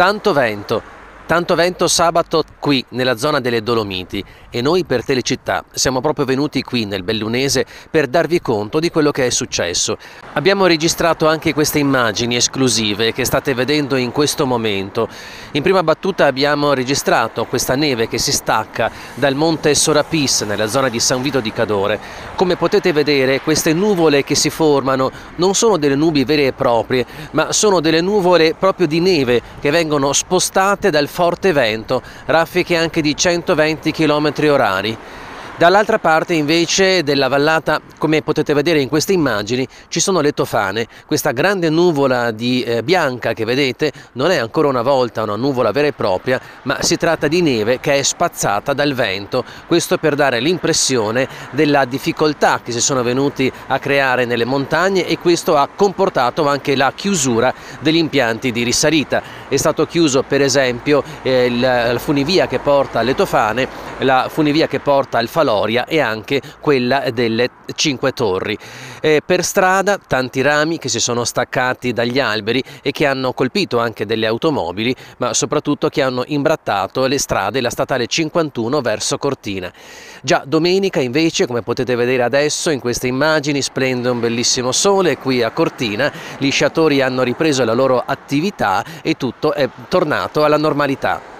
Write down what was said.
Tanto vento, Tanto vento sabato qui nella zona delle Dolomiti e noi per Telecittà siamo proprio venuti qui nel Bellunese per darvi conto di quello che è successo. Abbiamo registrato anche queste immagini esclusive che state vedendo in questo momento. In prima battuta abbiamo registrato questa neve che si stacca dal monte Sorapis nella zona di San Vito di Cadore. Come potete vedere queste nuvole che si formano non sono delle nubi vere e proprie ma sono delle nuvole proprio di neve che vengono spostate dal forte vento, raffiche anche di 120 km orari. Dall'altra parte invece della vallata, come potete vedere in queste immagini, ci sono le tofane. Questa grande nuvola di eh, bianca che vedete non è ancora una volta una nuvola vera e propria, ma si tratta di neve che è spazzata dal vento. Questo per dare l'impressione della difficoltà che si sono venuti a creare nelle montagne e questo ha comportato anche la chiusura degli impianti di risalita. È stato chiuso per esempio eh, la funivia che porta alle tofane, la funivia che porta al falò Gloria e anche quella delle Cinque Torri. Eh, per strada tanti rami che si sono staccati dagli alberi e che hanno colpito anche delle automobili, ma soprattutto che hanno imbrattato le strade, la statale 51 verso Cortina. Già domenica invece, come potete vedere adesso in queste immagini, splende un bellissimo sole qui a Cortina, gli sciatori hanno ripreso la loro attività e tutto è tornato alla normalità.